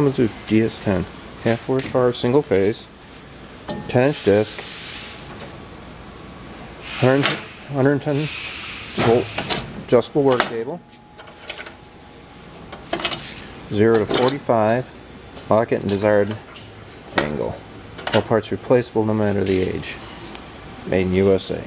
Kalamazoo DS10. Half horsepower, single phase, 10 inch disc, 100, 110 volt adjustable work table, 0 to 45, lock it and desired angle. All parts replaceable no matter the age. Made in USA.